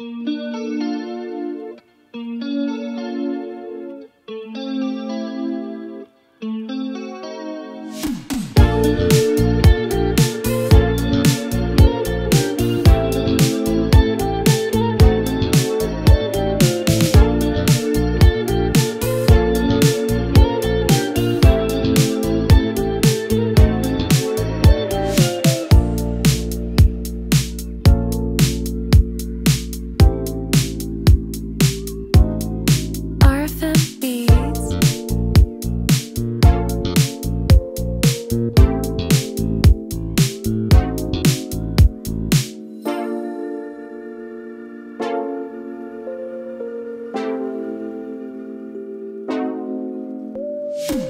Música you